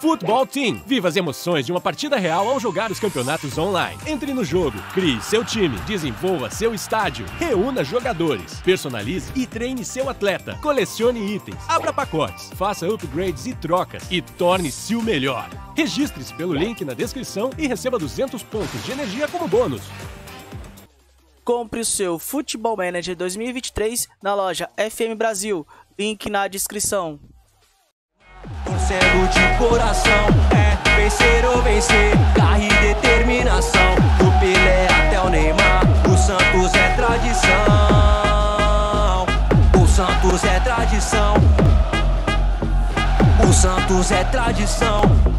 Futebol Team. Viva as emoções de uma partida real ao jogar os campeonatos online. Entre no jogo, crie seu time, desenvolva seu estádio, reúna jogadores, personalize e treine seu atleta, colecione itens, abra pacotes, faça upgrades e trocas e torne-se o melhor. Registre-se pelo link na descrição e receba 200 pontos de energia como bônus. Compre o seu Futebol Manager 2023 na loja FM Brasil. Link na descrição. Torcendo de coração, é vencer ou vencer, garra e determinação. Do Pelé até o Neymar, o Santos é tradição. O Santos é tradição. O Santos é tradição.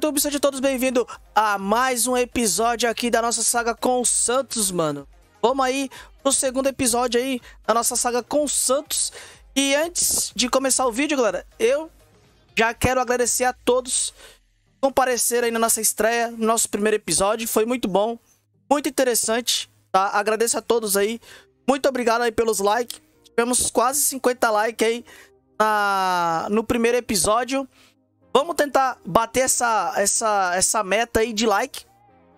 YouTube, sejam todos bem-vindos a mais um episódio aqui da nossa saga com o Santos, mano. Vamos aí pro segundo episódio aí da nossa saga com o Santos. E antes de começar o vídeo, galera, eu já quero agradecer a todos que compareceram aí na nossa estreia, no nosso primeiro episódio. Foi muito bom, muito interessante, tá? Agradeço a todos aí. Muito obrigado aí pelos likes. Tivemos quase 50 likes aí na, no primeiro episódio. Vamos tentar bater essa, essa, essa meta aí de like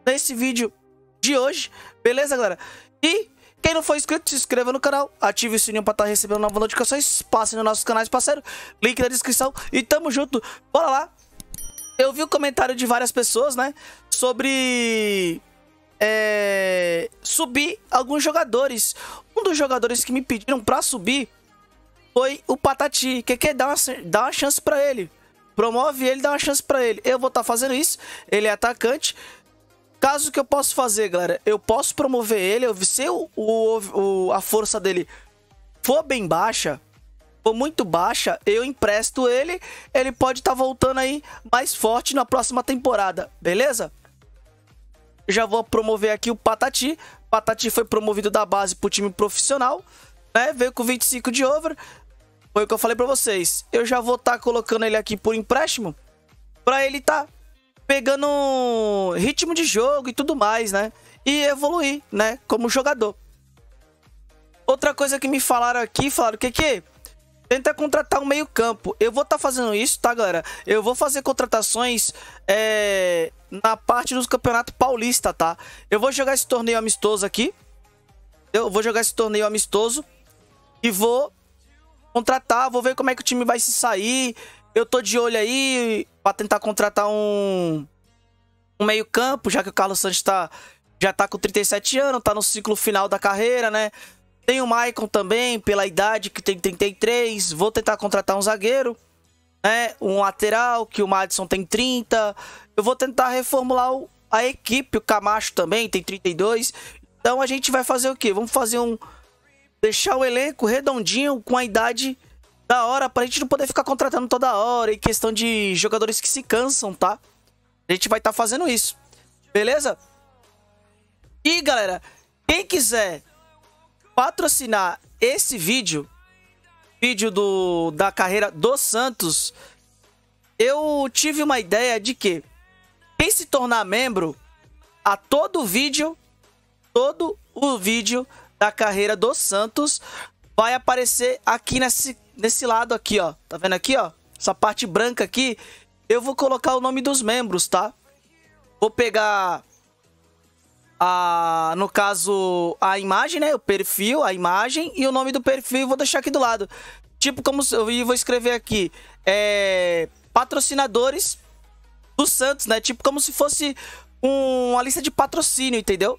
nesse vídeo de hoje. Beleza, galera? E quem não for inscrito, se inscreva no canal, ative o sininho pra estar recebendo novas notificações, passe nos nossos canais parceiro, link na descrição e tamo junto. Bora lá! Eu vi o comentário de várias pessoas, né? Sobre é, subir alguns jogadores. Um dos jogadores que me pediram pra subir foi o Patati. Que quer dar uma, dar uma chance pra ele. Promove ele, dá uma chance pra ele. Eu vou estar tá fazendo isso. Ele é atacante. Caso que eu possa fazer, galera, eu posso promover ele. Eu, se o, o, o, a força dele for bem baixa, for muito baixa, eu empresto ele. Ele pode estar tá voltando aí mais forte na próxima temporada, beleza? Já vou promover aqui o Patati. Patati foi promovido da base pro time profissional, né? Veio com 25 de over. Foi o que eu falei pra vocês. Eu já vou estar tá colocando ele aqui por empréstimo. Pra ele tá pegando ritmo de jogo e tudo mais, né? E evoluir, né? Como jogador. Outra coisa que me falaram aqui, falaram que que tenta contratar um meio campo. Eu vou estar tá fazendo isso, tá, galera? Eu vou fazer contratações é, na parte do campeonato paulista, tá? Eu vou jogar esse torneio amistoso aqui. Eu vou jogar esse torneio amistoso e vou contratar, vou ver como é que o time vai se sair. Eu tô de olho aí para tentar contratar um, um meio-campo, já que o Carlos Santos tá, já tá com 37 anos, tá no ciclo final da carreira, né? Tem o Maicon também, pela idade que tem 33. Vou tentar contratar um zagueiro, né? Um lateral, que o Madison tem 30. Eu vou tentar reformular o, a equipe. O Camacho também tem 32. Então a gente vai fazer o quê? Vamos fazer um deixar o elenco redondinho com a idade da hora pra gente não poder ficar contratando toda hora e questão de jogadores que se cansam, tá? A gente vai estar tá fazendo isso. Beleza? E galera, quem quiser patrocinar esse vídeo, vídeo do da carreira do Santos, eu tive uma ideia de que quem se tornar membro a todo vídeo, todo o vídeo da carreira do Santos vai aparecer aqui nesse, nesse lado aqui, ó. Tá vendo aqui, ó? Essa parte branca aqui, eu vou colocar o nome dos membros, tá? Vou pegar a, no caso, a imagem, né? O perfil, a imagem e o nome do perfil vou deixar aqui do lado. Tipo, como eu vou escrever aqui, é, patrocinadores do Santos, né? Tipo, como se fosse um, uma lista de patrocínio, entendeu?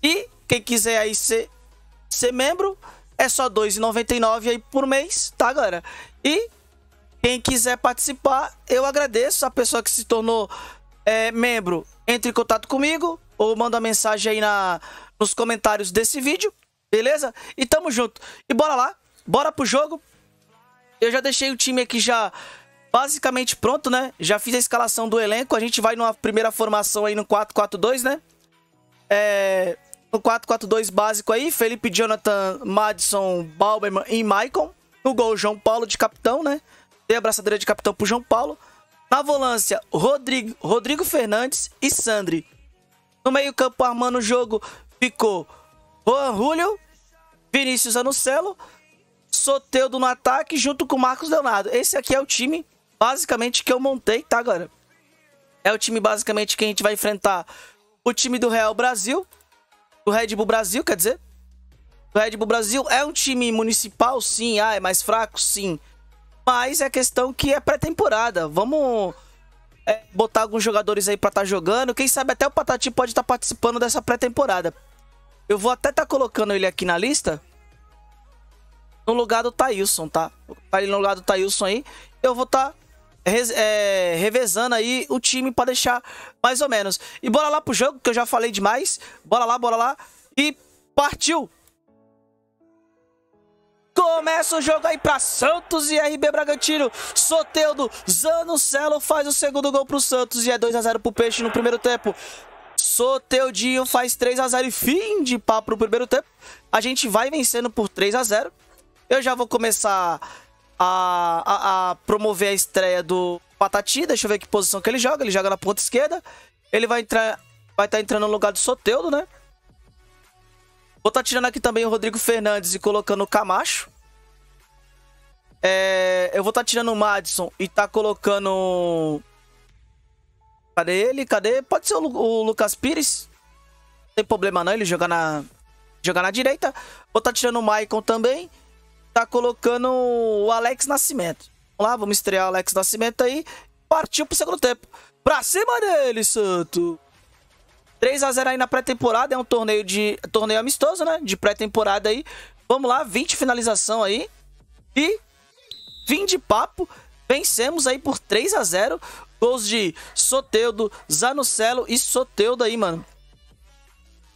E quem quiser aí ser, ser membro, é só R$ 2,99 aí por mês, tá, galera? E quem quiser participar, eu agradeço. A pessoa que se tornou é, membro, entre em contato comigo ou manda mensagem aí na, nos comentários desse vídeo, beleza? E tamo junto. E bora lá, bora pro jogo. Eu já deixei o time aqui já basicamente pronto, né? Já fiz a escalação do elenco. A gente vai numa primeira formação aí no 4-4-2, né? É, no 4-4-2 básico aí, Felipe Jonathan, Madison, Balberman e Maicon. No gol, João Paulo de capitão, né? Dei a de capitão pro João Paulo. Na volância, Rodrigo, Rodrigo Fernandes e Sandri. No meio-campo, armando o jogo, ficou Juan Julio, Vinícius Anucelo, Soteudo no ataque, junto com Marcos Leonardo. Esse aqui é o time, basicamente, que eu montei, tá, galera? É o time, basicamente, que a gente vai enfrentar o time do Real Brasil, do Red Bull Brasil, quer dizer. O Red Bull Brasil é um time municipal, sim. Ah, é mais fraco, sim. Mas é questão que é pré-temporada. Vamos é, botar alguns jogadores aí pra estar tá jogando. Quem sabe até o Patati pode estar tá participando dessa pré-temporada. Eu vou até estar tá colocando ele aqui na lista. No lugar do Thailson, tá? Tá no lugar do Thailson aí. Eu vou estar tá, é, revezando aí o time para deixar mais ou menos. E bora lá pro jogo, que eu já falei demais. Bora lá, bora lá. E partiu! Começa o jogo aí para Santos e RB Bragantino. Soteudo Zanocelo faz o segundo gol pro Santos e é 2 a 0 pro Peixe no primeiro tempo. Soteudinho faz 3 a 0 e fim de papo pro primeiro tempo. A gente vai vencendo por 3 a 0. Eu já vou começar a, a, a promover a estreia do Patati. Deixa eu ver que posição que ele joga. Ele joga na ponta esquerda. Ele vai entrar vai estar tá entrando no lugar do Soteudo, né? Vou estar tá tirando aqui também o Rodrigo Fernandes e colocando o Camacho. É, eu vou estar tá tirando o Madison e tá colocando. Cadê ele? Cadê? Pode ser o, o Lucas Pires. Não tem problema não, ele jogar na, jogar na direita. Vou estar tá tirando o Maicon também. Tá colocando o Alex Nascimento. Vamos lá, vamos estrear o Alex Nascimento aí. Partiu pro segundo tempo. Pra cima dele, Santo. 3 a 0 aí na pré-temporada, é um torneio de torneio amistoso, né? De pré-temporada aí. Vamos lá, 20 finalização aí. E fim de papo, vencemos aí por 3 a 0 Gols de Soteudo, Zanocelo e Soteudo aí, mano.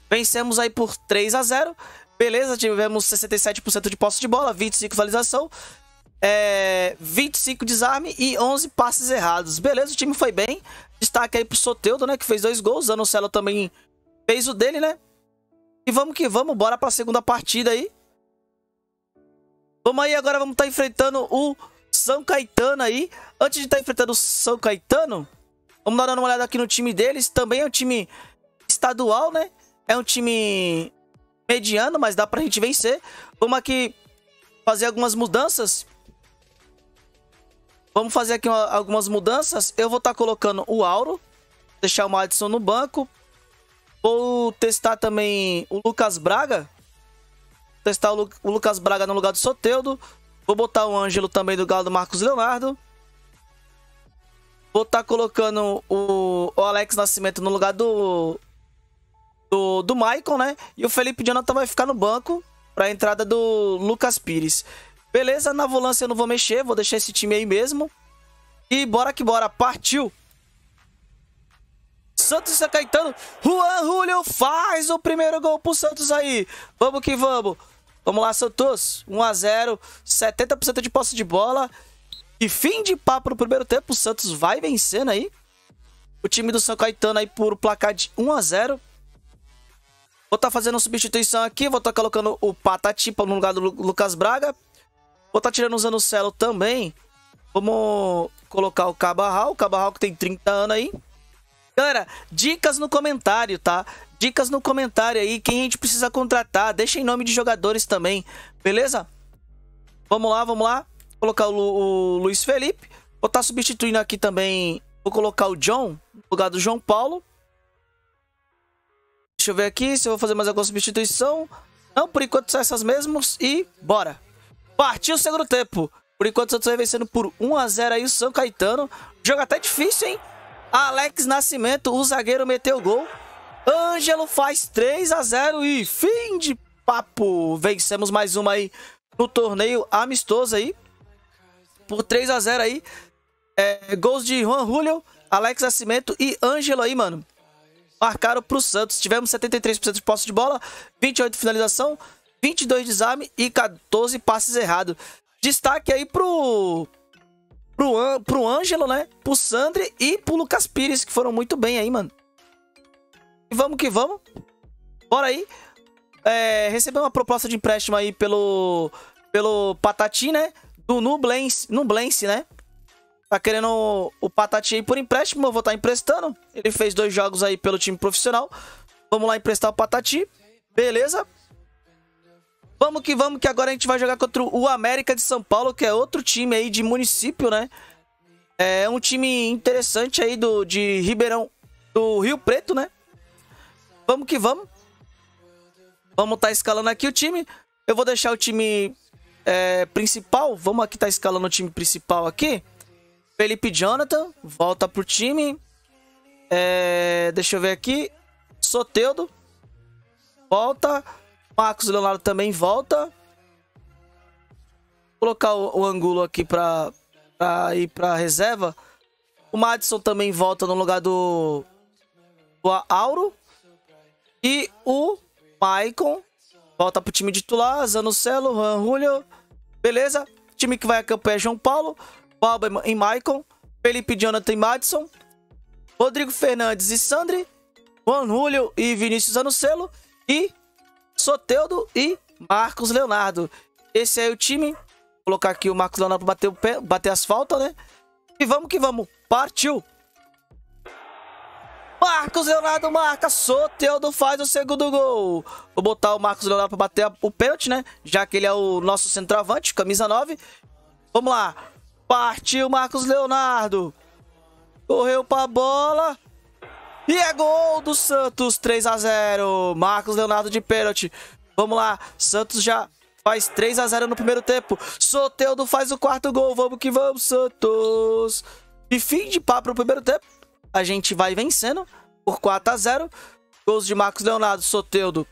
Vencemos aí por 3 a 0 Beleza, tivemos 67% de posse de bola, 25 finalização, é, 25 desarme e 11 passes errados. Beleza, o time foi bem. Destaque aí pro Soteudo, né, que fez dois gols. Zanocelo também fez o dele, né? E vamos que vamos, bora pra segunda partida aí. Vamos aí, agora vamos estar tá enfrentando o São Caetano aí. Antes de estar tá enfrentando o São Caetano, vamos dar uma olhada aqui no time deles. Também é um time estadual, né? É um time mediano, mas dá pra gente vencer. Vamos aqui fazer algumas mudanças. Vamos fazer aqui uma, algumas mudanças. Eu vou estar tá colocando o Auro. Deixar o Madison no banco. Vou testar também o Lucas Braga testar o, Lu o Lucas Braga no lugar do Soteudo. Vou botar o Ângelo também do galo do Marcos Leonardo. Vou estar tá colocando o, o, Alex Nascimento no lugar do, do, do Michael, né? E o Felipe Jonathan vai ficar no banco para a entrada do Lucas Pires. Beleza, na volância eu não vou mexer, vou deixar esse time aí mesmo. E bora que bora, partiu! Santos e Caetano, Juan Julio faz o primeiro gol pro Santos aí. Vamos que vamos. Vamos lá, Santos. 1x0, 70% de posse de bola. E fim de papo no primeiro tempo. O Santos vai vencendo aí. O time do São Caetano aí por placar de 1x0. Vou estar tá fazendo substituição aqui. Vou estar tá colocando o Patati no lugar do Lucas Braga. Vou estar tá tirando o Zanucelo também. Vamos colocar o Cabarral. O Cabarral que tem 30 anos aí. Galera, dicas no comentário, tá? Dicas no comentário aí, quem a gente precisa contratar. Deixa em nome de jogadores também, beleza? Vamos lá, vamos lá. Vou colocar o, Lu, o Luiz Felipe. Vou estar tá substituindo aqui também. Vou colocar o John no lugar do João Paulo. Deixa eu ver aqui se eu vou fazer mais alguma substituição. Não, por enquanto são essas mesmas. E bora. Partiu o segundo tempo. Por enquanto o Santos vai vencendo por 1x0 aí o São Caetano. Jogo até difícil, hein? Alex Nascimento, o zagueiro, meteu o gol. Ângelo faz 3 a 0 e fim de papo. Vencemos mais uma aí no torneio amistoso aí. Por 3 a 0 aí. É, gols de Juan Julio, Alex Nascimento e Ângelo aí, mano. Marcaram pro Santos. Tivemos 73% de posse de bola, 28 de finalização, 22 de desarme e 14 passes errados. Destaque aí pro pro, pro Ângelo, né? Pro Sandri e pro Lucas Pires, que foram muito bem aí, mano. E vamos que vamos. Bora aí. É, recebeu uma proposta de empréstimo aí pelo, pelo Patati, né? Do Nublense, Nublense, né? Tá querendo o Patati aí por empréstimo, eu vou estar tá emprestando. Ele fez dois jogos aí pelo time profissional. Vamos lá emprestar o Patati. Beleza? Vamos que vamos, que agora a gente vai jogar contra o América de São Paulo, que é outro time aí de município, né? É um time interessante aí do, de Ribeirão, do Rio Preto, né? Vamos que vamos. Vamos estar tá escalando aqui o time. Eu vou deixar o time é, principal. Vamos aqui estar tá escalando o time principal aqui. Felipe Jonathan, volta pro time. É, deixa eu ver aqui. Soteudo, volta. Marcos Leonardo também volta. Vou colocar o, o Angulo aqui pra, pra ir pra reserva. O Madison também volta no lugar do, do Auro. E o Maicon volta pro time titular. Zanocelo, Juan Julio. Beleza? Time que vai a campanha é João Paulo. Balba e Maicon. Felipe Jonathan e Madison. Rodrigo Fernandes e Sandri. Juan Julio e Vinícius Zanocelo. E Soteudo e Marcos Leonardo. Esse é o time. Vou colocar aqui o Marcos Leonardo para bater, o pé, bater as faltas, né? E vamos que vamos. Partiu! Marcos Leonardo marca, Soteudo faz o segundo gol. Vou botar o Marcos Leonardo para bater o pênalti, né? Já que ele é o nosso centroavante, camisa 9. Vamos lá. Partiu Marcos Leonardo. Correu para a bola. E é gol do Santos, 3 a 0 Marcos Leonardo de pênalti. Vamos lá, Santos já faz 3 a 0 no primeiro tempo. Soteudo faz o quarto gol. Vamos que vamos, Santos. E fim de papo no primeiro tempo. A gente vai vencendo por 4 a 0 Gols de Marcos Leonardo, Soteudo.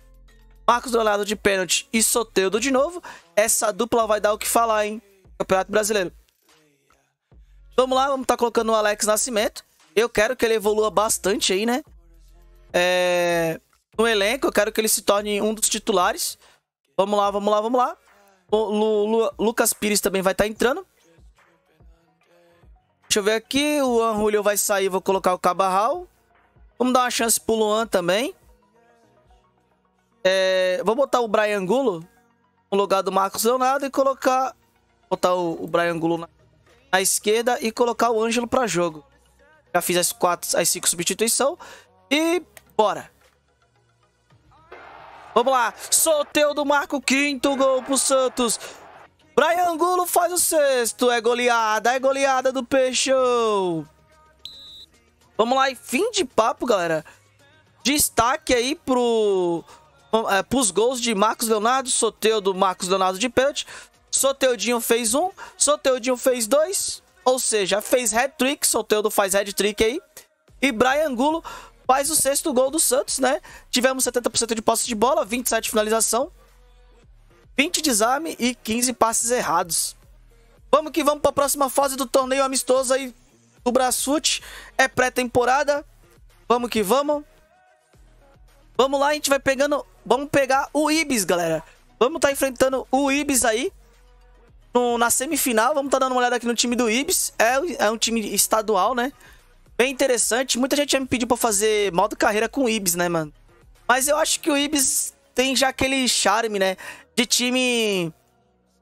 Marcos Leonardo de pênalti e Soteudo de novo. Essa dupla vai dar o que falar, hein? Campeonato Brasileiro. Vamos lá, vamos estar tá colocando o Alex Nascimento. Eu quero que ele evolua bastante aí, né? É... No elenco, eu quero que ele se torne um dos titulares. Vamos lá, vamos lá, vamos lá. O Lu, Lu, Lucas Pires também vai estar tá entrando. Deixa eu ver aqui. O Juan Julio vai sair, vou colocar o Cabarral. Vamos dar uma chance pro Luan também. É... Vou botar o Brian Angulo no lugar do Marcos Leonardo e colocar... Botar o, o Brian Angulo na, na esquerda e colocar o Ângelo para jogo. Já fiz as quatro, as cinco substituições. E bora. Vamos lá. Soteudo marca o quinto gol pro Santos. Brian Angulo faz o sexto. É goleada, é goleada do Peixão. Vamos lá, e fim de papo, galera. Destaque aí pro, é, pros gols de Marcos Leonardo, Soteudo, Marcos Leonardo de pênalti. Soteudinho fez um, Soteudinho fez dois. Ou seja, fez hat-trick, Soteldo faz hat-trick aí. E Brian Angulo faz o sexto gol do Santos, né? Tivemos 70% de posse de bola, 27 de finalização, 20 desarme e 15 passes errados. Vamos que vamos para a próxima fase do torneio amistoso aí do Brasfoot. É pré-temporada. Vamos que vamos. Vamos lá, a gente vai pegando... Vamos pegar o Ibis, galera. Vamos estar tá enfrentando o Ibis aí no, na semifinal. Vamos estar tá dando uma olhada aqui no time do Ibis. É, é um time estadual, né? Bem interessante. Muita gente já me pediu pra fazer modo carreira com o Ibis, né, mano? Mas eu acho que o Ibis tem já aquele charme, né? De time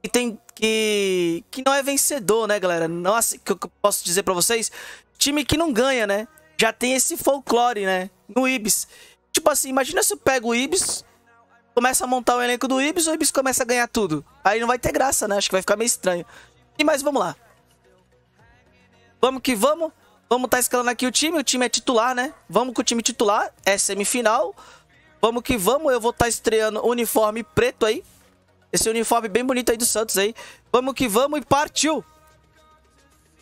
que tem. Que, que não é vencedor, né, galera? Não que eu posso dizer pra vocês. Time que não ganha, né? já tem esse folclore, né? No Ibis. Tipo assim, imagina se eu pego o Ibis, começa a montar o elenco do Ibis, o Ibis começa a ganhar tudo. Aí não vai ter graça, né? Acho que vai ficar meio estranho. E mais, vamos lá. Vamos que vamos. Vamos estar tá escalando aqui o time. O time é titular, né? Vamos com o time titular. É semifinal. Vamos que vamos. Eu vou estar tá estreando uniforme preto aí. Esse uniforme bem bonito aí do Santos aí. Vamos que vamos e partiu.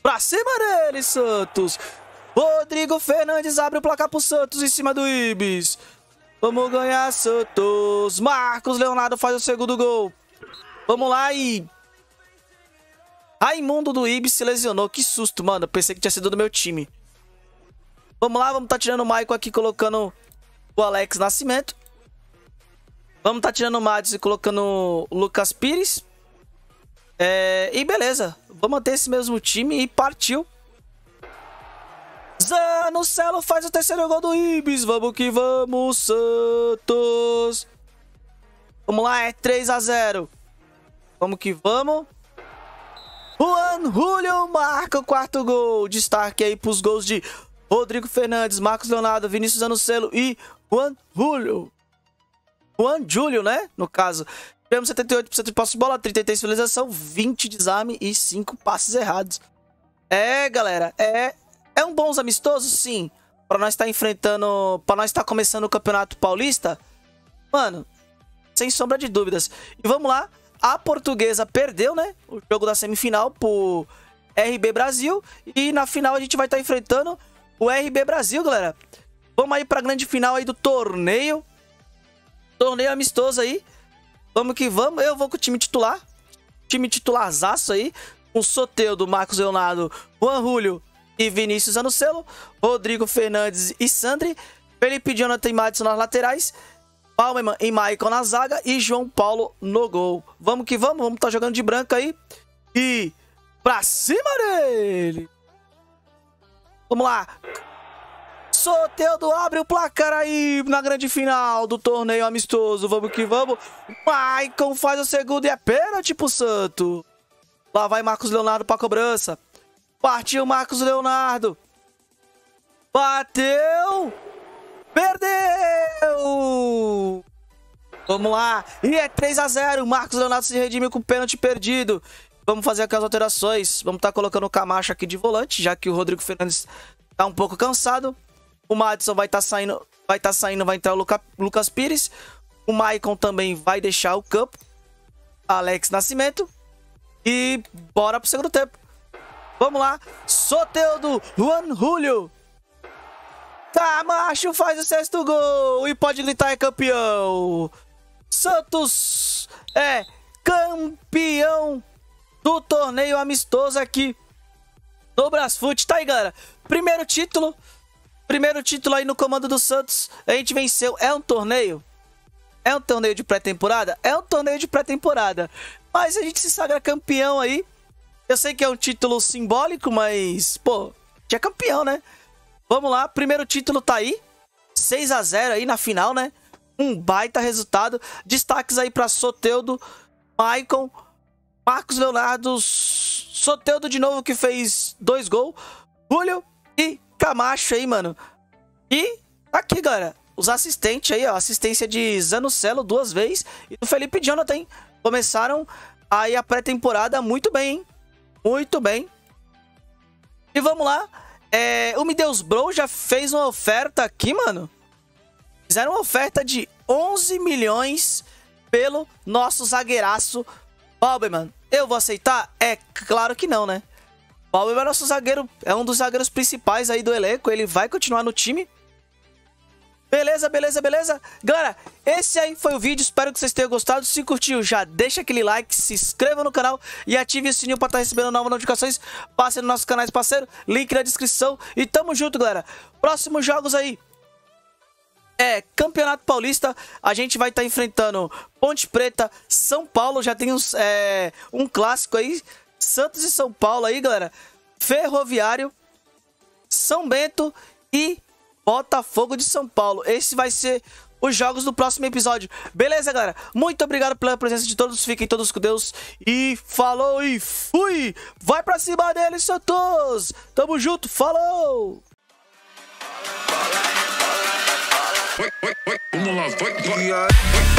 Pra cima dele, Santos. Rodrigo Fernandes abre o placar pro Santos em cima do Ibis. Vamos ganhar, Santos. Marcos Leonardo faz o segundo gol. Vamos lá e... Raimundo do Ibis se lesionou. Que susto, mano. pensei que tinha sido do meu time. Vamos lá, vamos tá tirando o Maicon aqui, colocando o Alex Nascimento. Vamos tá tirando o Mads e colocando o Lucas Pires. É, e beleza. Vamos manter esse mesmo time e partiu. Zanocelo faz o terceiro gol do Ibis. Vamos que vamos, Santos. Vamos lá, é 3 a 0 Vamos que vamos. Juan Julio marca o quarto gol. Destaque aí pros gols de Rodrigo Fernandes, Marcos Leonardo, Vinícius Zanocelo e Juan Julio. Juan Julio, né? No caso. Tivemos 78% de posse de bola, 33 finalização, 20 de exame e 5 passes errados. É, galera, é é um bons amistoso, sim. Para nós estar tá enfrentando, para nós estar tá começando o Campeonato Paulista. Mano, sem sombra de dúvidas. E vamos lá, a Portuguesa perdeu, né? O jogo da semifinal pro RB Brasil e na final a gente vai estar tá enfrentando o RB Brasil, galera. Vamos aí para a grande final aí do torneio. Torneio amistoso aí. Vamos que vamos. Eu vou com o time titular. Time titularzaço aí. Com Soteudo, Marcos Leonardo, Juan Julio e Vinícius Anocelo, Rodrigo Fernandes e Sandri, Felipe Jonathan e Madison nas laterais, Palmerman e Maicon na zaga e João Paulo no gol. Vamos que vamos, vamos estar tá jogando de branco aí. E pra cima dele! Vamos lá! Soteudo abre o placar aí na grande final do torneio amistoso. Vamos que vamos. Maicon faz o segundo e é pênalti pro Santo. Lá vai Marcos Leonardo pra cobrança. Partiu Marcos Leonardo. Bateu. Perdeu. Vamos lá. E é 3 a 0 Marcos Leonardo se redime com o pênalti perdido. Vamos fazer aqui as alterações. Vamos estar tá colocando o Camacho aqui de volante, já que o Rodrigo Fernandes tá um pouco cansado. O Madison vai estar tá saindo, vai estar tá saindo, vai entrar o Luca, Lucas Pires. O Maicon também vai deixar o campo. Alex Nascimento. E bora pro segundo tempo. Vamos lá. Soteudo, Juan Julio. Camacho faz o sexto gol e pode gritar é campeão. Santos é campeão do torneio amistoso aqui do Brasfoot. Tá aí, galera. Primeiro título. Primeiro título aí no comando do Santos. A gente venceu. É um torneio? É um torneio de pré-temporada? É um torneio de pré-temporada. Mas a gente se sagra campeão aí eu sei que é um título simbólico, mas, pô, já é campeão, né? Vamos lá, primeiro título tá aí. 6 a 0 aí na final, né? Um baita resultado. Destaques aí para Soteudo, Maicon, Marcos Leonardo, Soteudo de novo que fez dois gols, Julio e Camacho aí, mano. E tá aqui, galera, os assistentes aí, ó, assistência de Zanocelo duas vezes e do Felipe Jonathan começaram aí a pré-temporada muito bem, hein? Muito bem. E vamos lá. É, o Mideus Bro já fez uma oferta aqui, mano. Fizeram uma oferta de 11 milhões pelo nosso zagueiraço Balberman. Eu vou aceitar? É claro que não, né? Balberman é nosso zagueiro, é um dos zagueiros principais aí do elenco. Ele vai continuar no time. Beleza, beleza, beleza? Galera, esse aí foi o vídeo, espero que vocês tenham gostado. Se curtiu, já deixa aquele like, se inscreva no canal e ative o sininho para estar tá recebendo novas notificações. Passe nos nossos canais parceiro, link na descrição. E tamo junto, galera. Próximos jogos aí. É, Campeonato Paulista, a gente vai estar tá enfrentando Ponte Preta, São Paulo, já tem uns, é, um clássico aí, Santos e São Paulo aí, galera. Ferroviário, São Bento e Botafogo de São Paulo. Esse vai ser os jogos do próximo episódio. Beleza, galera? Muito obrigado pela presença de todos. Fiquem todos com Deus. E falou e fui! Vai pra cima deles, Santos! Tamo junto, falou! Vamos lá, vai, vai.